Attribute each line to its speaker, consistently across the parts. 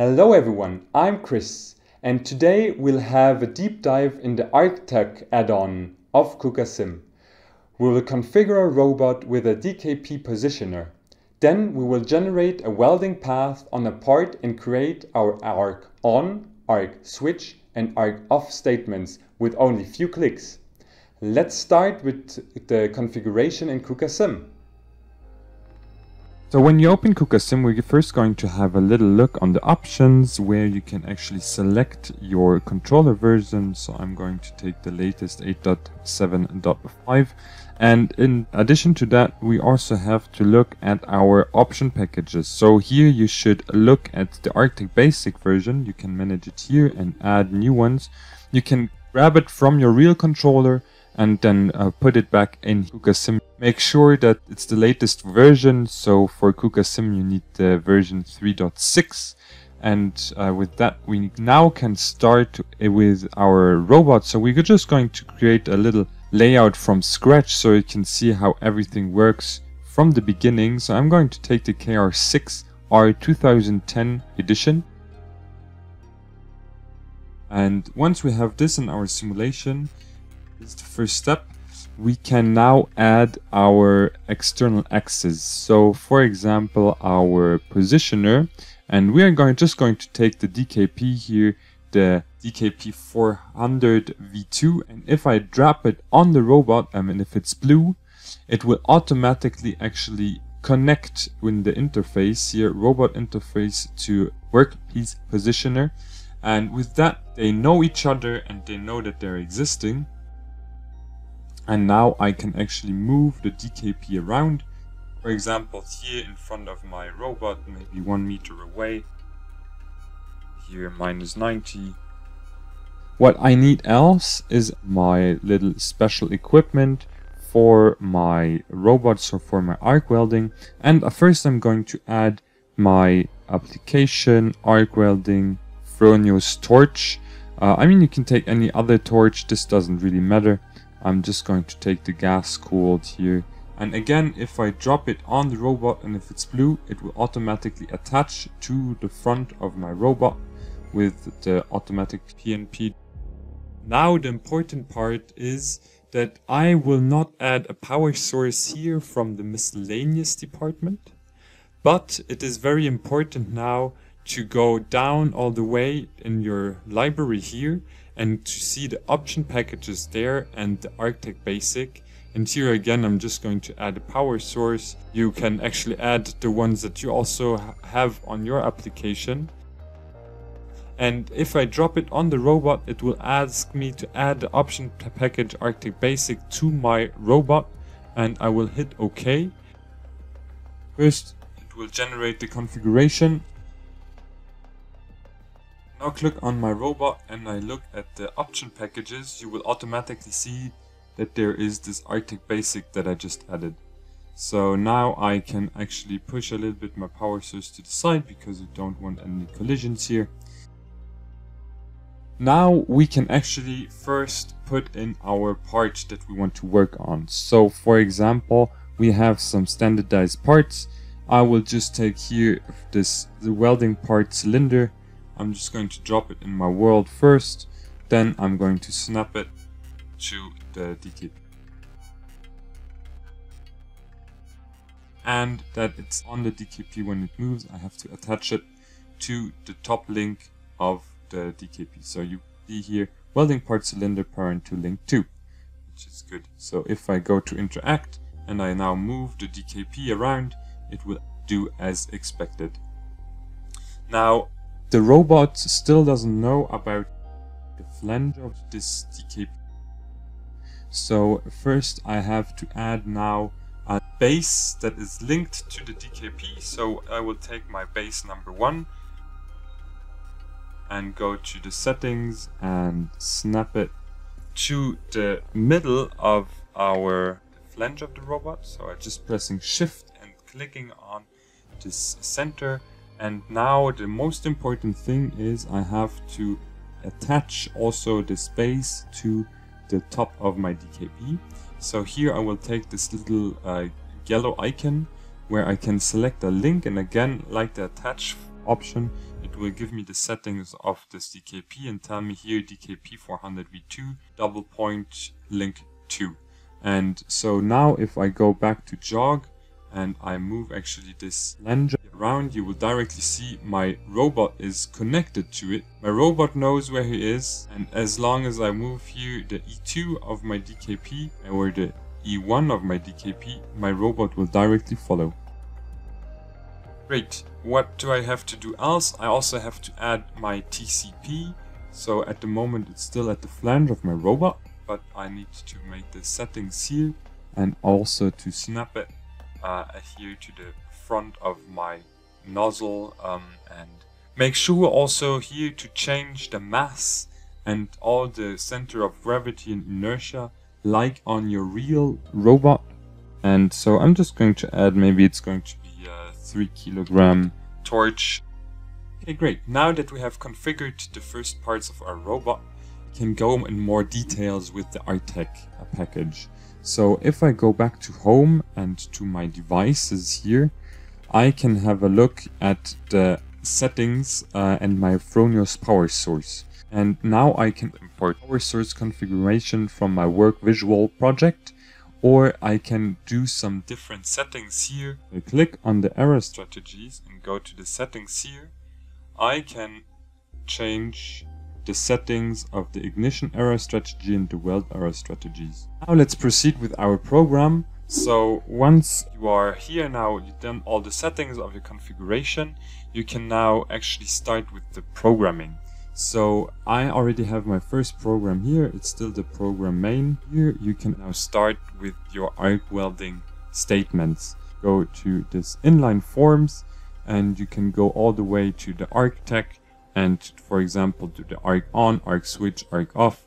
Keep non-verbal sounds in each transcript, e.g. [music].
Speaker 1: Hello everyone, I'm Chris and today we'll have a deep dive in the ArcTech add-on of KUKA Sim. We will configure a robot with a DKP positioner. Then we will generate a welding path on a part and create our arc on, arc switch and arc off statements with only few clicks. Let's start with the configuration in KUKA Sim.
Speaker 2: So when you open KUKA we're first going to have a little look on the options where you can actually select your controller version. So I'm going to take the latest 8.7.5 and in addition to that we also have to look at our option packages. So here you should look at the ArcTech Basic version. You can manage it here and add new ones. You can grab it from your real controller and then uh, put it back in KUKA Sim. Make sure that it's the latest version. So for KUKA Sim, you need the version 3.6. And uh, with that, we now can start with our robot. So we're just going to create a little layout from scratch so you can see how everything works from the beginning. So I'm going to take the KR6 R 2010 edition. And once we have this in our simulation, is the first step. We can now add our external axes. So for example, our positioner, and we are going just going to take the DKP here, the DKP 400 V2, and if I drop it on the robot, I mean if it's blue, it will automatically actually connect in the interface here, robot interface to workpiece positioner. And with that, they know each other and they know that they're existing. And now I can actually move the DKP around. For example, here in front of my robot, maybe one meter away. Here minus 90. What I need else is my little special equipment for my robot, so for my arc welding. And first I'm going to add my application, arc welding, Fronius torch. Uh, I mean, you can take any other torch, this doesn't really matter. I'm just going to take the gas cooled here. And again, if I drop it on the robot and if it's blue, it will automatically attach to the front of my robot with the automatic PNP. Now the important part is that I will not add a power source here from the miscellaneous department. But it is very important now to go down all the way in your library here and to see the option packages there and the ArcTech Basic. And here again, I'm just going to add a power source. You can actually add the ones that you also have on your application. And if I drop it on the robot, it will ask me to add the option package ArcTech Basic to my robot and I will hit OK. First, it will generate the configuration now click on my robot and I look at the option packages, you will automatically see that there is this ArcTech Basic that I just added. So now I can actually push a little bit my power source to the side because we don't want any collisions here. Now we can actually first put in our parts that we want to work on. So for example, we have some standardized parts. I will just take here this the welding part cylinder I'm just going to drop it in my world first, then I'm going to snap it to the DKP. And that it's on the DKP when it moves, I have to attach it to the top link of the DKP. So you see here, welding part cylinder parent to link 2, which is good. So if I go to interact and I now move the DKP around, it will do as expected. Now, the robot still doesn't know about the flange of this DKP. So first I have to add now a base that is linked to the DKP. So I will take my base number one and go to the settings and snap it to the middle of our flange of the robot. So I'm just pressing shift and clicking on this center and now the most important thing is I have to attach also the space to the top of my DKP. So here I will take this little uh, yellow icon where I can select a link and again like the attach option, it will give me the settings of this DKP and tell me here DKP 400v2 double point link 2. And so now if I go back to jog and I move actually this flange around, you will directly see my robot is connected to it. My robot knows where he is and as long as I move here the E2 of my DKP or the E1 of my DKP, my robot will directly follow. Great, what do I have to do else? I also have to add my TCP. So at the moment it's still at the flange of my robot, but I need to make the settings here and also to snap it uh, here to the front of my nozzle um, and make sure also here to change the mass and all the center of gravity and inertia like on your real robot. And so I'm just going to add maybe it's going to be a 3 kilogram torch. Okay great. Now that we have configured the first parts of our robot we can go in more details with the ArcTech package. So if I go back to home and to my devices here I can have a look at the settings uh, and my Fronius power source. And now I can import power source configuration from my WorkVisual project or I can do some different settings here. I click on the error strategies and go to the settings here. I can change the settings of the ignition error strategy and the weld error strategies. Now let's proceed with our program. So once you are here now, you've done all the settings of your configuration, you can now actually start with the programming. So I already have my first program here, it's still the program main. Here you can now start with your arc welding statements. Go to this inline forms and you can go all the way to the ArcTech and for example do the arc on, arc switch, arc off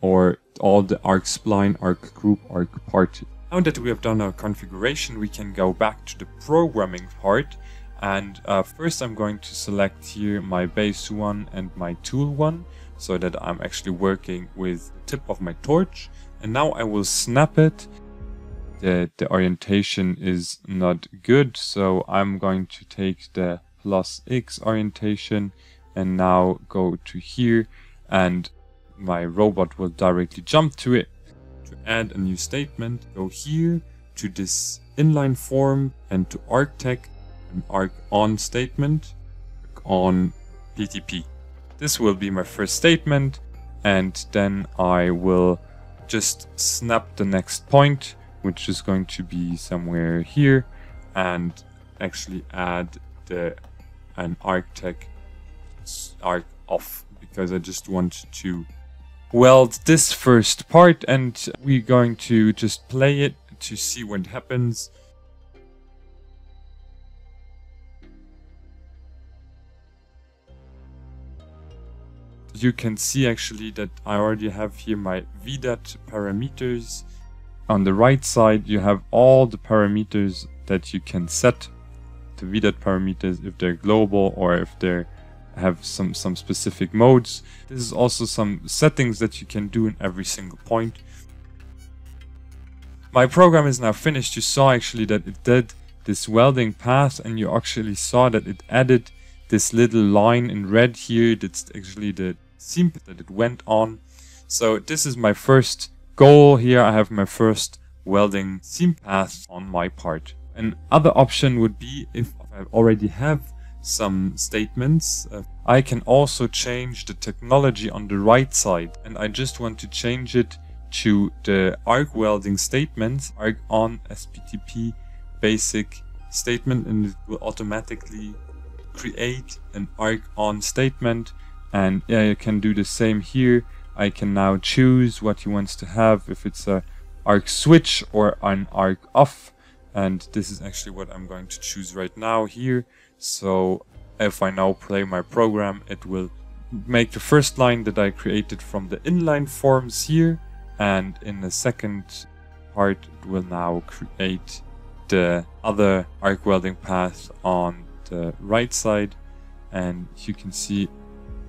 Speaker 2: or all the arc spline, arc group, arc part now that we have done our configuration, we can go back to the programming part. And uh, first I'm going to select here my base one and my tool one, so that I'm actually working with the tip of my torch. And now I will snap it. The, the orientation is not good, so I'm going to take the plus X orientation and now go to here and my robot will directly jump to it to add a new statement, go here to this inline form and to ArcTech an arc on statement on PTP. This will be my first statement and then I will just snap the next point which is going to be somewhere here and actually add the an ArcTech arc off because I just want to weld this first part and we're going to just play it to see what happens. You can see actually that I already have here my VDAT parameters. On the right side you have all the parameters that you can set the VDAT parameters if they're global or if they're have some, some specific modes. This is also some settings that you can do in every single point. My program is now finished. You saw actually that it did this welding path and you actually saw that it added this little line in red here. That's actually the seam that it went on. So this is my first goal here. I have my first welding seam path on my part. Another option would be if I already have some statements. Uh, I can also change the technology on the right side and I just want to change it to the arc welding statement, arc on SPTP basic statement and it will automatically create an arc on statement and yeah, you can do the same here. I can now choose what he wants to have if it's a arc switch or an arc off and this is actually what I'm going to choose right now here so if I now play my program, it will make the first line that I created from the inline forms here. And in the second part, it will now create the other arc welding path on the right side. And you can see,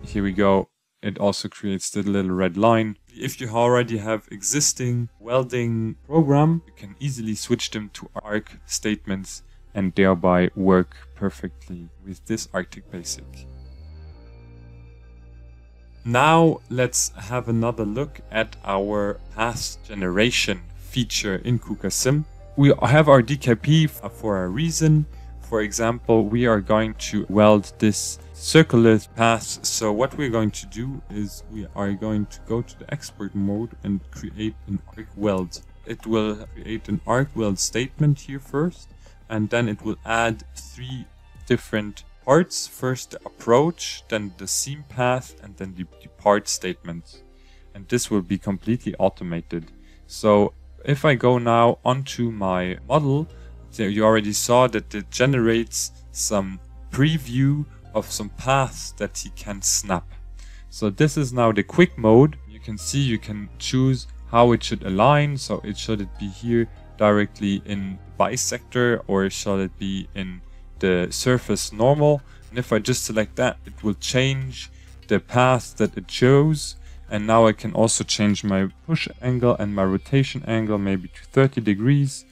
Speaker 2: here we go. It also creates the little red line. If you already have existing welding program, you can easily switch them to arc statements and thereby work perfectly with this ArcTech Basic. Now let's have another look at our path generation feature in KukaSim. We have our DKP for a reason. For example, we are going to weld this circular path. So what we're going to do is we are going to go to the expert mode and create an arc weld. It will create an arc weld statement here first, and then it will add three different parts. First the approach, then the seam path, and then the depart statement. And this will be completely automated. So if I go now onto my model, you already saw that it generates some preview of some paths that he can snap. So this is now the quick mode. You can see you can choose how it should align. So it should it be here directly in bisector or shall it be in the surface normal? And if I just select that it will change the path that it shows. And now I can also change my push angle and my rotation angle maybe to 30 degrees.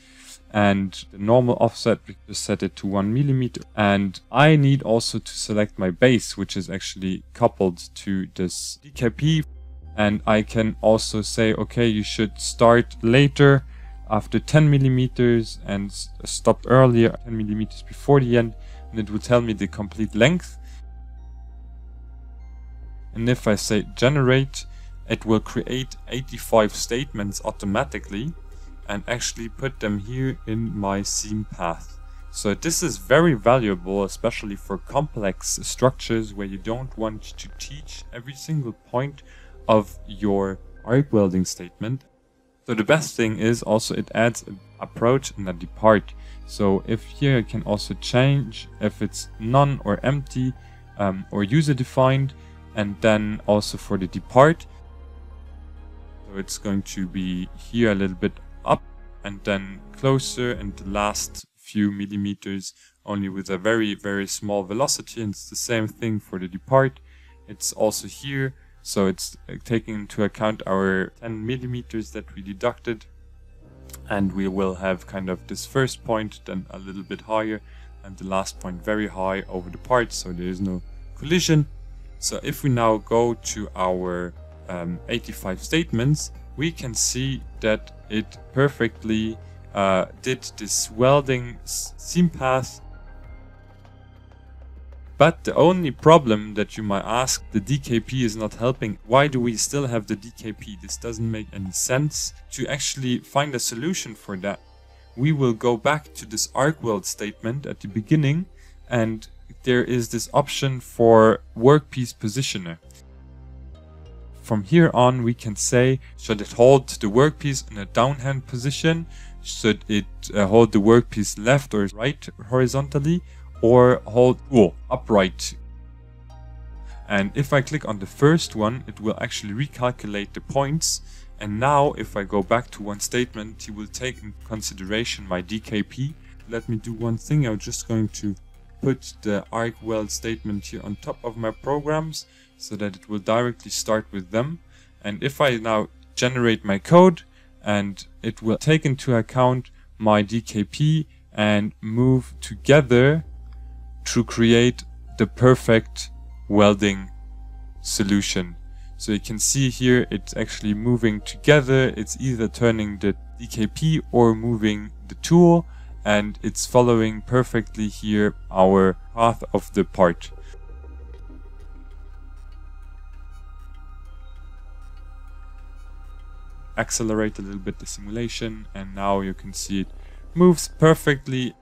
Speaker 2: And the normal offset we just set it to 1 millimeter. And I need also to select my base which is actually coupled to this DKP and I can also say okay you should start later after 10 millimeters and uh, stopped earlier 10 millimeters before the end and it will tell me the complete length. And if I say generate it will create 85 statements automatically and actually put them here in my seam path. So this is very valuable especially for complex structures where you don't want to teach every single point of your arc welding statement so the best thing is also it adds approach and a depart. So if here I can also change if it's none or empty um, or user defined and then also for the depart. So it's going to be here a little bit up and then closer and the last few millimeters only with a very very small velocity and it's the same thing for the depart. It's also here so it's uh, taking into account our 10 millimeters that we deducted. And we will have kind of this first point, then a little bit higher, and the last point very high over the part, so there is no collision. So if we now go to our um, 85 statements, we can see that it perfectly uh, did this welding seam path but the only problem that you might ask, the DKP is not helping. Why do we still have the DKP? This doesn't make any sense. To actually find a solution for that, we will go back to this arc weld statement at the beginning and there is this option for workpiece positioner. From here on we can say should it hold the workpiece in a downhand position, should it uh, hold the workpiece left or right horizontally or hold tool upright. And if I click on the first one, it will actually recalculate the points. And now if I go back to one statement, he will take in consideration my DKP. Let me do one thing. I'm just going to put the arc weld statement here on top of my programs so that it will directly start with them. And if I now generate my code and it will take into account my DKP and move together to create the perfect welding solution. So you can see here it's actually moving together. It's either turning the DKP or moving the tool and it's following perfectly here our path of the part. Accelerate a little bit the simulation and now you can see it moves perfectly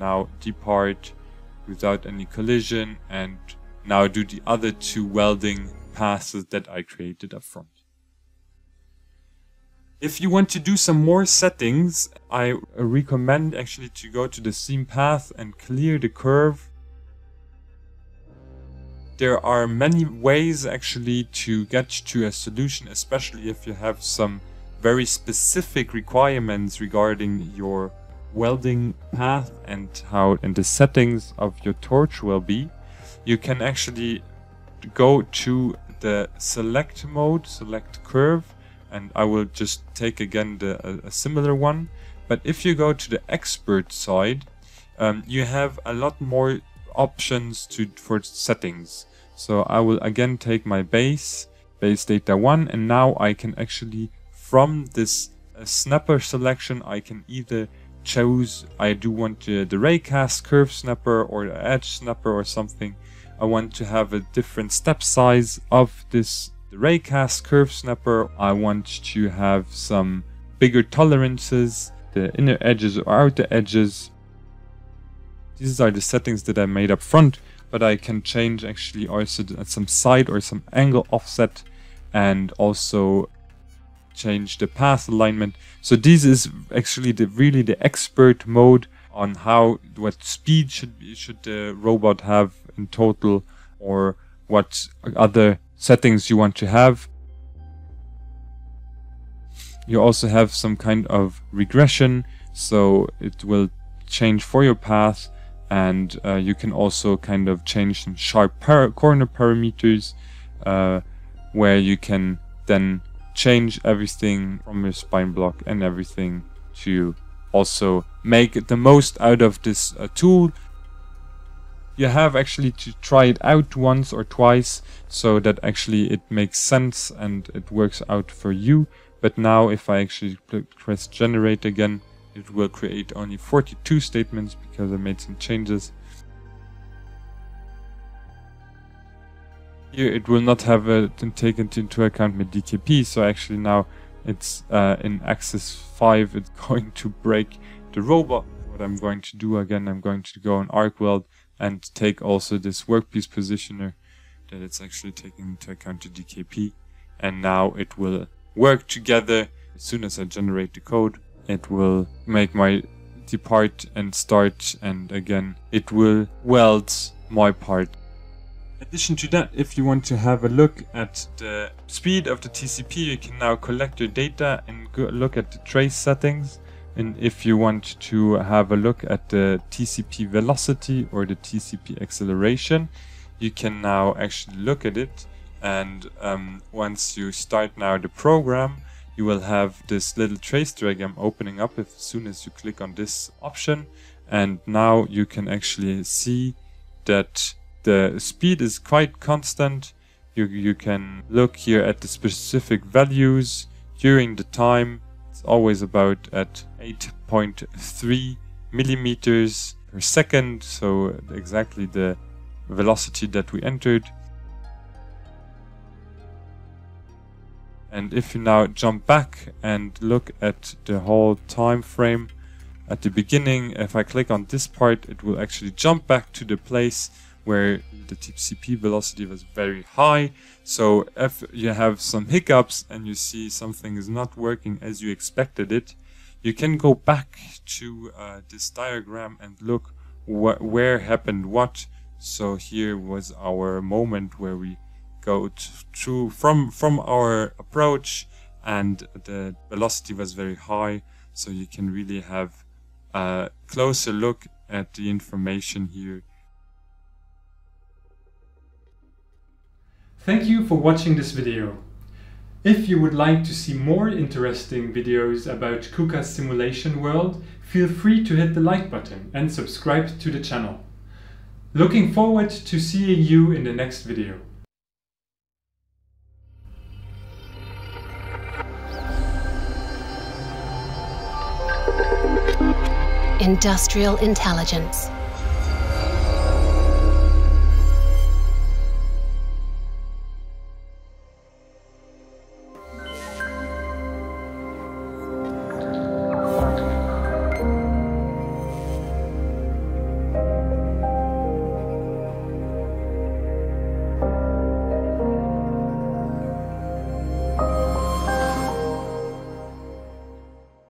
Speaker 2: now depart without any collision and now do the other two welding passes that I created up front. If you want to do some more settings, I recommend actually to go to the seam path and clear the curve. There are many ways actually to get to a solution, especially if you have some very specific requirements regarding your welding path and how and the settings of your torch will be, you can actually go to the select mode, select curve, and I will just take again the, a, a similar one. But if you go to the expert side, um, you have a lot more options to for settings. So I will again take my base, base data 1, and now I can actually, from this uh, snapper selection, I can either choose I do want the raycast curve snapper or edge snapper or something. I want to have a different step size of this the raycast curve snapper. I want to have some bigger tolerances, the inner edges or outer edges. These are the settings that I made up front, but I can change actually also at some side or some angle offset and also change the path alignment. So this is actually the really the expert mode on how what speed should should the robot have in total or what other settings you want to have. You also have some kind of regression, so it will change for your path and uh, you can also kind of change some sharp par corner parameters uh, where you can then change everything from your spline block and everything to also make the most out of this uh, tool. You have actually to try it out once or twice so that actually it makes sense and it works out for you. But now if I actually press generate again, it will create only 42 statements because I made some changes. Here it will not have uh, taken into account my DKP, so actually now it's uh, in axis 5 it's [laughs] going to break the robot. What I'm going to do again, I'm going to go on arc weld and take also this workpiece positioner that it's actually taking into account the DKP and now it will work together as soon as I generate the code it will make my depart and start and again it will weld my part addition to that, if you want to have a look at the speed of the TCP, you can now collect your data and look at the trace settings. And if you want to have a look at the TCP velocity or the TCP acceleration, you can now actually look at it. And um, once you start now the program, you will have this little trace diagram opening up as soon as you click on this option. And now you can actually see that the speed is quite constant. You, you can look here at the specific values during the time. It's always about at 8.3 millimeters per second, so exactly the velocity that we entered. And if you now jump back and look at the whole time frame at the beginning, if I click on this part, it will actually jump back to the place where the TCP velocity was very high. So if you have some hiccups and you see something is not working as you expected it, you can go back to uh, this diagram and look wh where happened what. So here was our moment where we go to from from our approach and the velocity was very high so you can really have a closer look at the information here
Speaker 1: Thank you for watching this video. If you would like to see more interesting videos about KUKA Simulation World, feel free to hit the like button and subscribe to the channel. Looking forward to seeing you in the next video.
Speaker 3: Industrial Intelligence